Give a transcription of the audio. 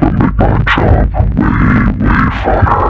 but make my job way, way funner.